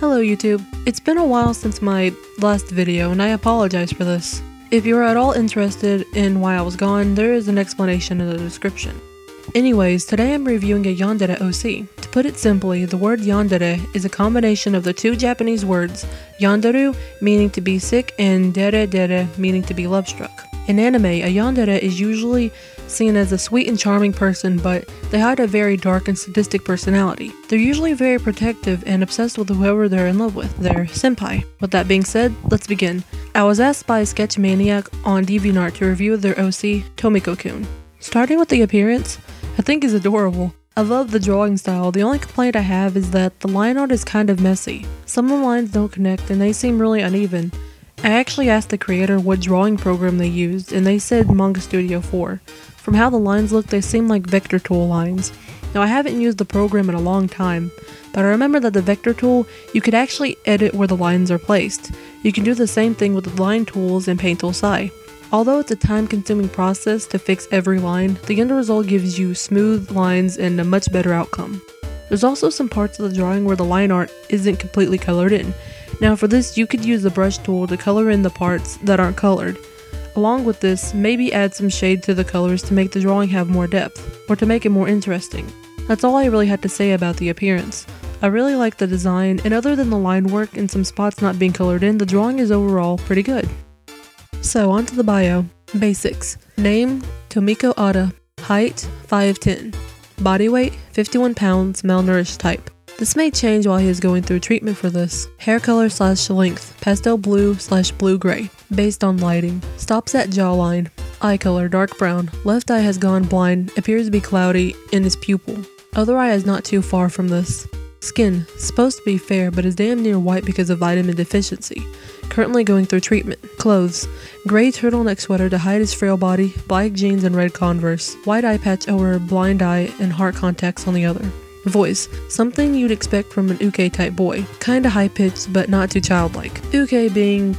Hello YouTube. It's been a while since my last video and I apologize for this. If you're at all interested in why I was gone, there is an explanation in the description. Anyways, today I'm reviewing a yandere OC. To put it simply, the word yandere is a combination of the two Japanese words yanderu, meaning to be sick, and dere dere, meaning to be love struck. In anime, a yandere is usually seen as a sweet and charming person, but they hide a very dark and sadistic personality. They're usually very protective and obsessed with whoever they're in love with, their senpai. With that being said, let's begin. I was asked by Sketch Maniac on DeviantArt to review their OC, Tomiko-kun. Starting with the appearance, I think is adorable. I love the drawing style, the only complaint I have is that the line art is kind of messy. Some of the lines don't connect and they seem really uneven. I actually asked the creator what drawing program they used, and they said Manga Studio 4. From how the lines look, they seem like vector tool lines. Now, I haven't used the program in a long time, but I remember that the vector tool, you could actually edit where the lines are placed. You can do the same thing with the line tools in Paint Tool Sai. Although it's a time consuming process to fix every line, the end result gives you smooth lines and a much better outcome. There's also some parts of the drawing where the line art isn't completely colored in, now for this you could use the brush tool to color in the parts that aren't colored. Along with this, maybe add some shade to the colors to make the drawing have more depth, or to make it more interesting. That's all I really had to say about the appearance. I really like the design, and other than the line work and some spots not being colored in, the drawing is overall pretty good. So onto the bio. Basics. Name, Tomiko Ada. Height, 5'10". Body weight, 51 pounds, malnourished type. This may change while he is going through treatment for this. Hair color slash length, pastel blue slash blue gray, based on lighting. Stops at jawline. Eye color, dark brown. Left eye has gone blind, appears to be cloudy in his pupil. Other eye is not too far from this. Skin, supposed to be fair but is damn near white because of vitamin deficiency. Currently going through treatment. Clothes, gray turtleneck sweater to hide his frail body, black jeans and red converse. White eye patch over blind eye and heart contacts on the other. Voice, something you'd expect from an uke type boy. Kinda high pitched, but not too childlike. Uke being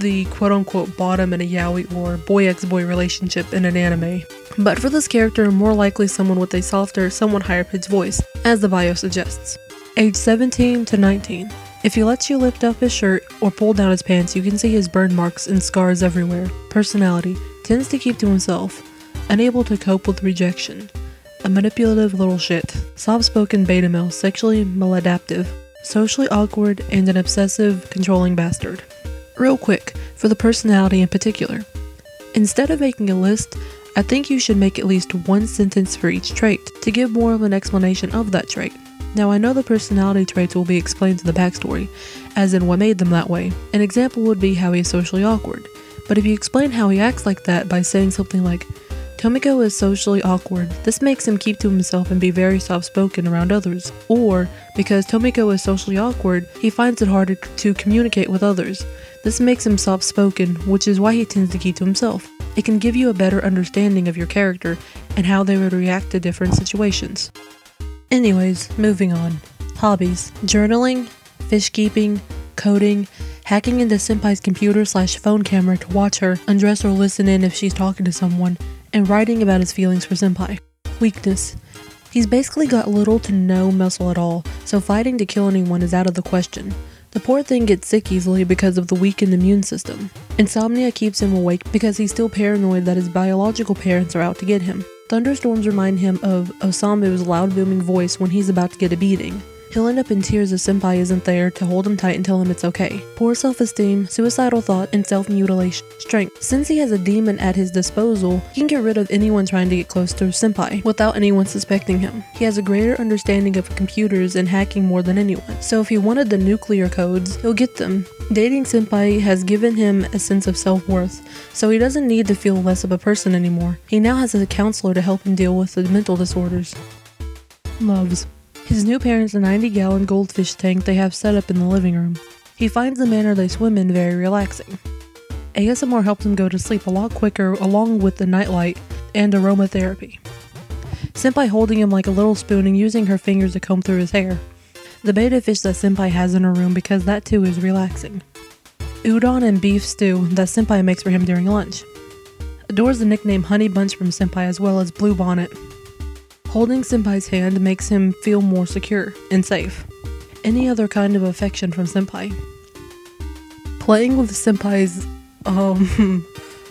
the quote unquote bottom in a yaoi or boy ex boy relationship in an anime. But for this character, more likely someone with a softer, somewhat higher pitched voice, as the bio suggests. Age 17 to 19. If he lets you lift up his shirt or pull down his pants, you can see his burn marks and scars everywhere. Personality tends to keep to himself, unable to cope with rejection. A manipulative little shit. Soft spoken beta male, sexually maladaptive, socially awkward, and an obsessive, controlling bastard. Real quick, for the personality in particular. Instead of making a list, I think you should make at least one sentence for each trait to give more of an explanation of that trait. Now, I know the personality traits will be explained in the backstory, as in what made them that way. An example would be how he is socially awkward, but if you explain how he acts like that by saying something like, Tomiko is socially awkward. This makes him keep to himself and be very soft spoken around others. Or, because Tomiko is socially awkward, he finds it harder to communicate with others. This makes him soft spoken, which is why he tends to keep to himself. It can give you a better understanding of your character and how they would react to different situations. Anyways, moving on. Hobbies journaling, fish keeping, coding, hacking into Senpai's computer slash phone camera to watch her, undress or listen in if she's talking to someone, and writing about his feelings for Senpai. Weakness. He's basically got little to no muscle at all, so fighting to kill anyone is out of the question. The poor thing gets sick easily because of the weakened immune system. Insomnia keeps him awake because he's still paranoid that his biological parents are out to get him. Thunderstorms remind him of Osamu's loud booming voice when he's about to get a beating. He'll end up in tears if Senpai isn't there to hold him tight and tell him it's okay. Poor self-esteem, suicidal thought, and self-mutilation. Strength. Since he has a demon at his disposal, he can get rid of anyone trying to get close to Senpai, without anyone suspecting him. He has a greater understanding of computers and hacking more than anyone, so if he wanted the nuclear codes, he'll get them. Dating Senpai has given him a sense of self-worth, so he doesn't need to feel less of a person anymore. He now has a counselor to help him deal with the mental disorders. Loves. His new parents a 90 gallon goldfish tank they have set up in the living room. He finds the manner they swim in very relaxing. ASMR helps him go to sleep a lot quicker along with the nightlight and aromatherapy. Senpai holding him like a little spoon and using her fingers to comb through his hair. The betta fish that Senpai has in her room because that too is relaxing. Udon and beef stew that Senpai makes for him during lunch. Adores the nickname Honey Bunch from Senpai as well as Blue Bonnet. Holding Senpai's hand makes him feel more secure and safe. any other kind of affection from Senpai. Playing with Senpai's, um,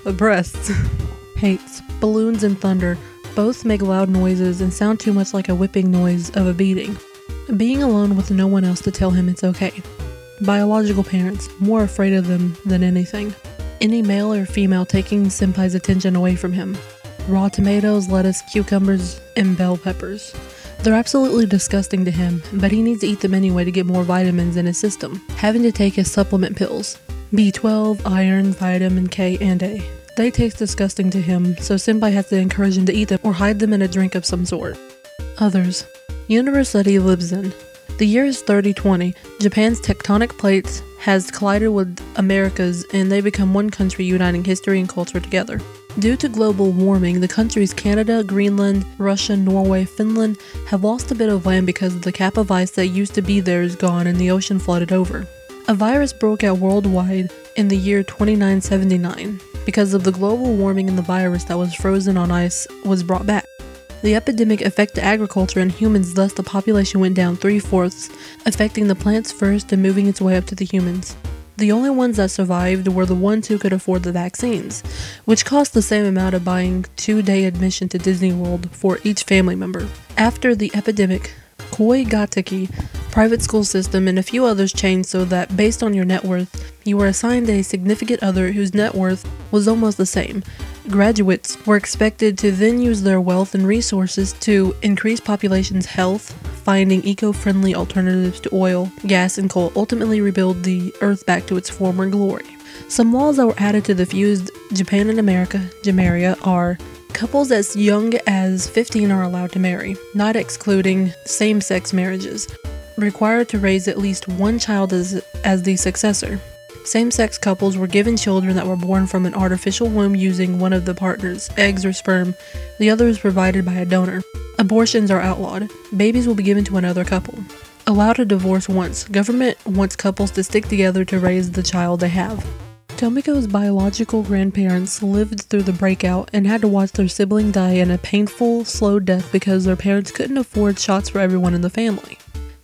breasts. Hates balloons and thunder. Both make loud noises and sound too much like a whipping noise of a beating. Being alone with no one else to tell him it's okay. Biological parents, more afraid of them than anything. Any male or female taking Senpai's attention away from him. Raw tomatoes, lettuce, cucumbers, and bell peppers. They're absolutely disgusting to him, but he needs to eat them anyway to get more vitamins in his system, having to take his supplement pills B12, iron, vitamin K, and A. They taste disgusting to him, so Senpai has to encourage him to eat them or hide them in a drink of some sort. Others. Universe that he lives in. The year is 3020. Japan's tectonic plates has collided with America's and they become one country uniting history and culture together. Due to global warming, the countries Canada, Greenland, Russia, Norway, Finland have lost a bit of land because the cap of ice that used to be there is gone and the ocean flooded over. A virus broke out worldwide in the year 2979 because of the global warming and the virus that was frozen on ice was brought back. The epidemic affected agriculture and humans, thus, the population went down three fourths, affecting the plants first and moving its way up to the humans. The only ones that survived were the ones who could afford the vaccines, which cost the same amount of buying two day admission to Disney World for each family member. After the epidemic, Koi Gateki private school system and a few others changed so that based on your net worth, you were assigned a significant other whose net worth was almost the same. Graduates were expected to then use their wealth and resources to increase population's health, finding eco-friendly alternatives to oil, gas, and coal, ultimately rebuild the earth back to its former glory. Some laws that were added to the fused Japan and America, Jamaria, are Couples as young as 15 are allowed to marry, not excluding same sex marriages, required to raise at least one child as, as the successor. Same sex couples were given children that were born from an artificial womb using one of the partner's eggs or sperm, the other is provided by a donor. Abortions are outlawed. Babies will be given to another couple. Allowed to divorce once. Government wants couples to stick together to raise the child they have. Tomiko's biological grandparents lived through the breakout and had to watch their sibling die in a painful, slow death because their parents couldn't afford shots for everyone in the family.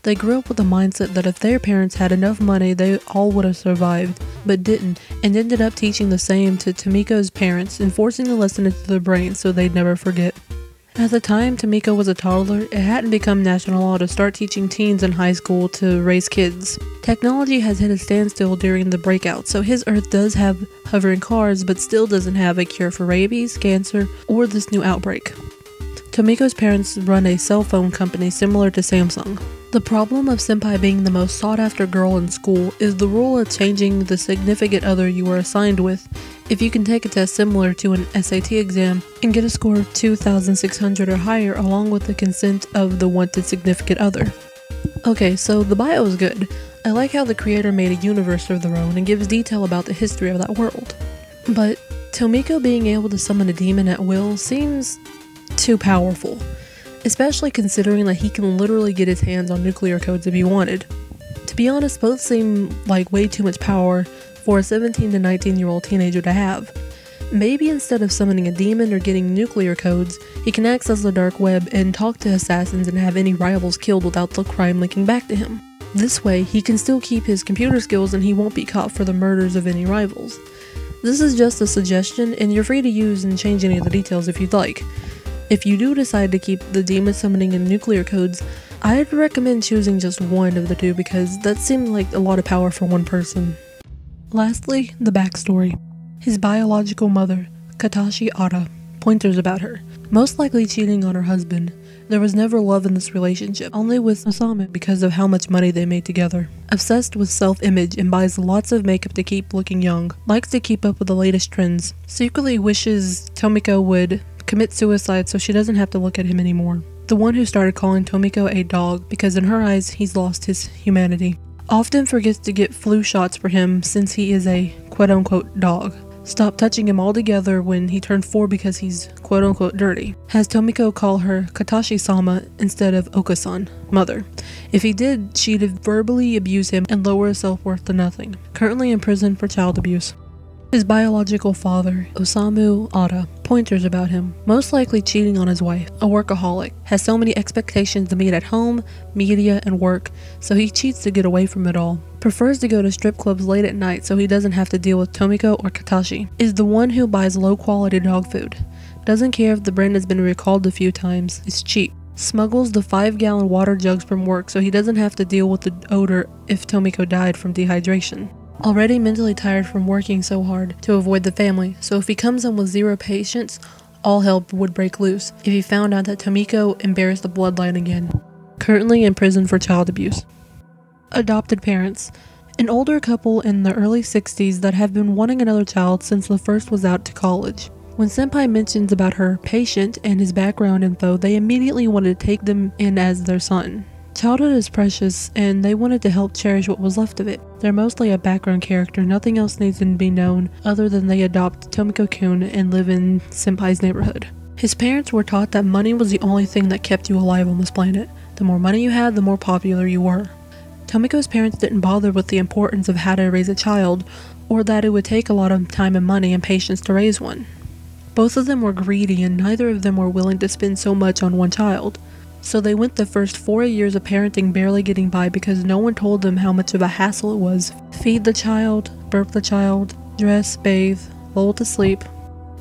They grew up with the mindset that if their parents had enough money, they all would have survived, but didn't, and ended up teaching the same to Tomiko's parents and forcing the lesson into their brains so they'd never forget. At the time Tomiko was a toddler, it hadn't become national law to start teaching teens in high school to raise kids. Technology has hit a standstill during the breakout, so his Earth does have hovering cars but still doesn't have a cure for rabies, cancer, or this new outbreak. Tomiko's parents run a cell phone company similar to Samsung. The problem of Senpai being the most sought after girl in school is the rule of changing the significant other you are assigned with if you can take a test similar to an SAT exam and get a score of 2,600 or higher along with the consent of the wanted significant other. Okay, so the bio is good. I like how the creator made a universe of their own and gives detail about the history of that world. But Tomiko being able to summon a demon at will seems too powerful especially considering that he can literally get his hands on nuclear codes if he wanted. To be honest, both seem like way too much power for a 17 to 19 year old teenager to have. Maybe instead of summoning a demon or getting nuclear codes, he can access the dark web and talk to assassins and have any rivals killed without the crime linking back to him. This way, he can still keep his computer skills and he won't be caught for the murders of any rivals. This is just a suggestion, and you're free to use and change any of the details if you'd like. If you do decide to keep the demon summoning and nuclear codes, I'd recommend choosing just one of the two because that seemed like a lot of power for one person. Lastly, the backstory. His biological mother, Katashi Ara, pointers about her, most likely cheating on her husband. There was never love in this relationship, only with Asami because of how much money they made together. Obsessed with self-image and buys lots of makeup to keep looking young, likes to keep up with the latest trends, secretly wishes Tomiko would commit suicide so she doesn't have to look at him anymore. The one who started calling Tomiko a dog because in her eyes he's lost his humanity. Often forgets to get flu shots for him since he is a quote unquote dog. Stop touching him altogether when he turned 4 because he's quote unquote dirty. Has Tomiko call her Katashi sama instead of Okasan, mother. If he did, she'd verbally abuse him and lower his self worth to nothing. Currently in prison for child abuse. His biological father, Osamu Ada, pointers about him, most likely cheating on his wife, a workaholic, has so many expectations to meet at home, media, and work, so he cheats to get away from it all. Prefers to go to strip clubs late at night so he doesn't have to deal with Tomiko or Katashi. Is the one who buys low quality dog food. Doesn't care if the brand has been recalled a few times, it's cheap. Smuggles the 5 gallon water jugs from work so he doesn't have to deal with the odor if Tomiko died from dehydration. Already mentally tired from working so hard to avoid the family, so if he comes in with zero patience, all hell would break loose if he found out that Tomiko embarrassed the bloodline again. Currently in prison for child abuse. Adopted parents. An older couple in the early 60s that have been wanting another child since the first was out to college. When Senpai mentions about her patient and his background info, they immediately wanted to take them in as their son. Childhood is precious, and they wanted to help cherish what was left of it. They're mostly a background character, nothing else needs to be known other than they adopt Tomiko kun and live in Senpai's neighborhood. His parents were taught that money was the only thing that kept you alive on this planet. The more money you had, the more popular you were. Tomiko's parents didn't bother with the importance of how to raise a child, or that it would take a lot of time and money and patience to raise one. Both of them were greedy, and neither of them were willing to spend so much on one child. So they went the first four years of parenting barely getting by because no one told them how much of a hassle it was. Feed the child, burp the child, dress, bathe, lull to sleep.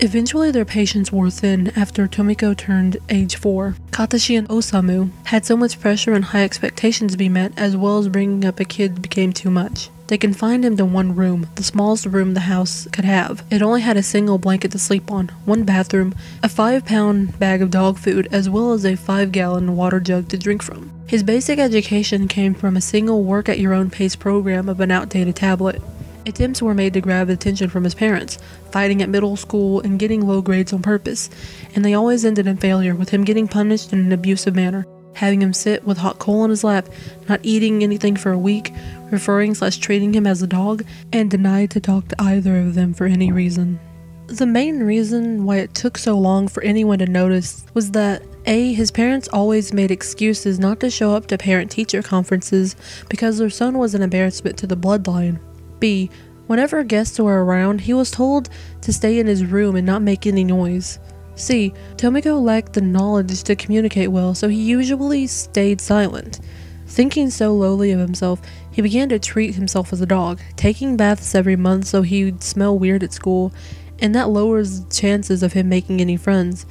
Eventually their patience wore thin after Tomiko turned age 4. Katashi and Osamu had so much pressure and high expectations to be met as well as bringing up a kid became too much. They confined him to one room, the smallest room the house could have. It only had a single blanket to sleep on, one bathroom, a five pound bag of dog food, as well as a five gallon water jug to drink from. His basic education came from a single work at your own pace program of an outdated tablet. Attempts were made to grab attention from his parents, fighting at middle school and getting low grades on purpose, and they always ended in failure with him getting punished in an abusive manner having him sit with hot coal on his lap, not eating anything for a week, referring slash treating him as a dog, and denied to talk to either of them for any reason. The main reason why it took so long for anyone to notice was that A. His parents always made excuses not to show up to parent teacher conferences because their son was an embarrassment to the bloodline. B. Whenever guests were around, he was told to stay in his room and not make any noise. C. Tomiko lacked the knowledge to communicate well, so he usually stayed silent. Thinking so lowly of himself, he began to treat himself as a dog, taking baths every month so he'd smell weird at school, and that lowers the chances of him making any friends,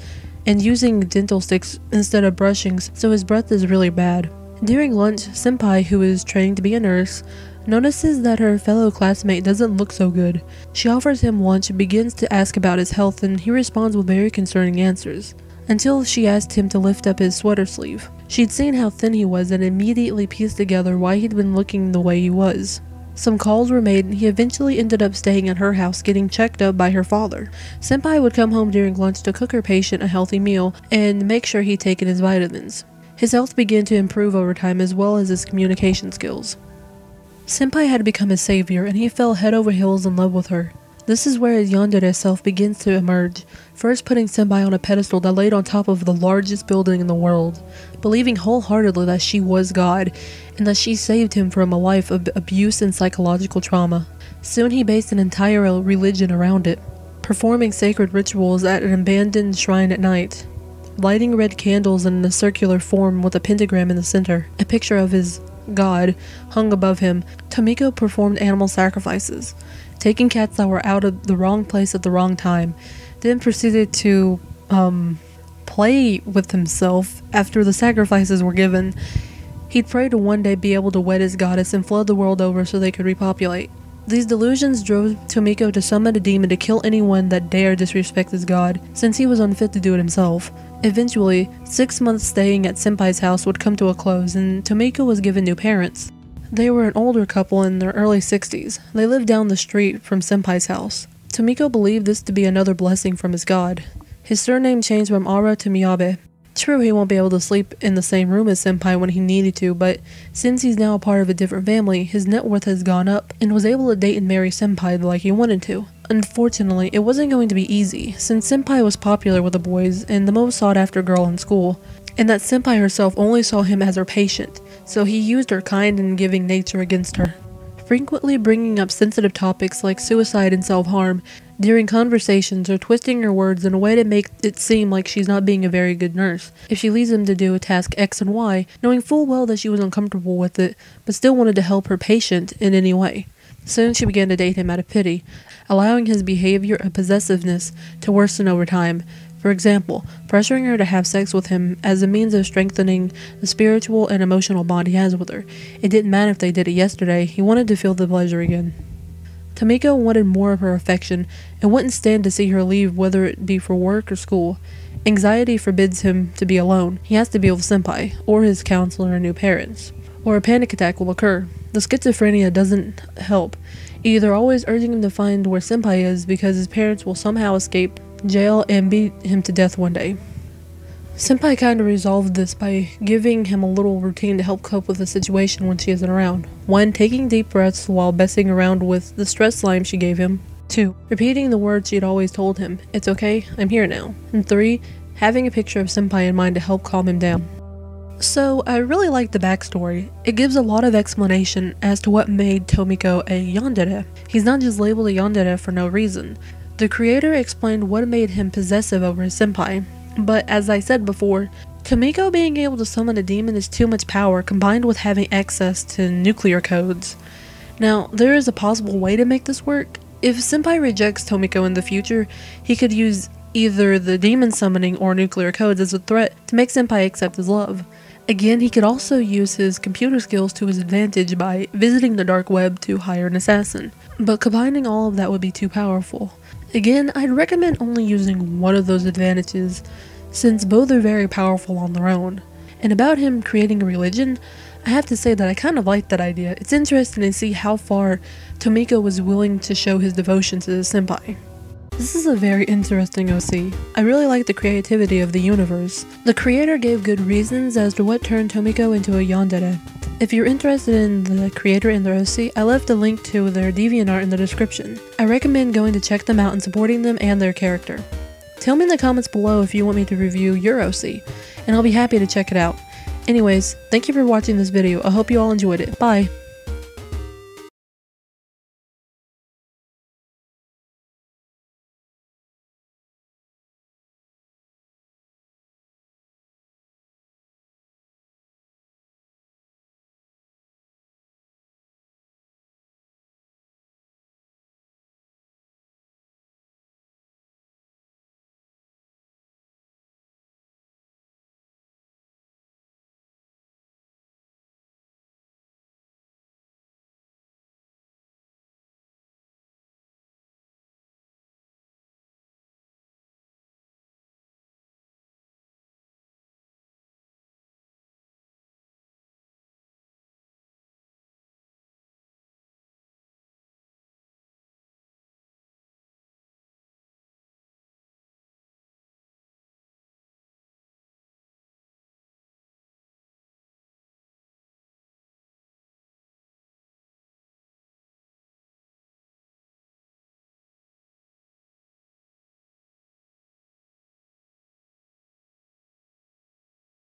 and using dental sticks instead of brushings, so his breath is really bad. During lunch, Senpai, who is training to be a nurse, notices that her fellow classmate doesn't look so good. She offers him lunch begins to ask about his health, and he responds with very concerning answers. Until she asked him to lift up his sweater sleeve. She'd seen how thin he was and immediately pieced together why he'd been looking the way he was. Some calls were made and he eventually ended up staying at her house getting checked up by her father. Senpai would come home during lunch to cook her patient a healthy meal and make sure he'd taken his vitamins. His health began to improve over time as well as his communication skills. Senpai had become his savior, and he fell head over heels in love with her. This is where his yandere self begins to emerge, first putting Senpai on a pedestal that laid on top of the largest building in the world, believing wholeheartedly that she was God, and that she saved him from a life of abuse and psychological trauma. Soon he based an entire religion around it, performing sacred rituals at an abandoned shrine at night, lighting red candles in a circular form with a pentagram in the center, a picture of his God hung above him, Tomiko performed animal sacrifices, taking cats that were out of the wrong place at the wrong time, then proceeded to um, play with himself after the sacrifices were given. He'd pray to one day be able to wed his goddess and flood the world over so they could repopulate. These delusions drove Tomiko to summon a demon to kill anyone that dared disrespect his god, since he was unfit to do it himself. Eventually, six months staying at Senpai's house would come to a close, and Tomiko was given new parents. They were an older couple in their early 60s. They lived down the street from Senpai's house. Tomiko believed this to be another blessing from his god. His surname changed from Ara to Miyabe, True, he won't be able to sleep in the same room as Senpai when he needed to, but since he's now a part of a different family, his net worth has gone up and was able to date and marry Senpai like he wanted to. Unfortunately, it wasn't going to be easy, since Senpai was popular with the boys and the most sought after girl in school, and that Senpai herself only saw him as her patient, so he used her kind and giving nature against her. frequently bringing up sensitive topics like suicide and self harm during conversations or twisting her words in a way to make it seem like she's not being a very good nurse. If she leads him to do a task X and Y, knowing full well that she was uncomfortable with it, but still wanted to help her patient in any way. Soon she began to date him out of pity, allowing his behavior and possessiveness to worsen over time. For example, pressuring her to have sex with him as a means of strengthening the spiritual and emotional bond he has with her. It didn't matter if they did it yesterday, he wanted to feel the pleasure again. Tomiko wanted more of her affection and wouldn't stand to see her leave, whether it be for work or school. Anxiety forbids him to be alone. He has to be with Senpai, or his counselor and new parents, or a panic attack will occur. The schizophrenia doesn't help, either always urging him to find where Senpai is because his parents will somehow escape jail and beat him to death one day. Senpai kind of resolved this by giving him a little routine to help cope with the situation when she isn't around. 1. Taking deep breaths while messing around with the stress slime she gave him. 2. Repeating the words she had always told him, It's okay, I'm here now. And 3. Having a picture of Senpai in mind to help calm him down. So, I really like the backstory. It gives a lot of explanation as to what made Tomiko a yandere. He's not just labeled a yandere for no reason. The creator explained what made him possessive over his senpai, but as I said before, Tomiko being able to summon a demon is too much power combined with having access to nuclear codes. Now, there is a possible way to make this work. If Senpai rejects Tomiko in the future, he could use either the demon summoning or nuclear codes as a threat to make Senpai accept his love. Again, he could also use his computer skills to his advantage by visiting the dark web to hire an assassin. But combining all of that would be too powerful. Again, I'd recommend only using one of those advantages, since both are very powerful on their own. And about him creating a religion, I have to say that I kind of like that idea. It's interesting to see how far Tomiko was willing to show his devotion to the senpai. This is a very interesting OC. I really like the creativity of the universe. The creator gave good reasons as to what turned Tomiko into a yandere. If you're interested in the creator and their OC, I left a link to their DeviantArt in the description. I recommend going to check them out and supporting them and their character. Tell me in the comments below if you want me to review your OC, and I'll be happy to check it out. Anyways, thank you for watching this video, I hope you all enjoyed it, bye!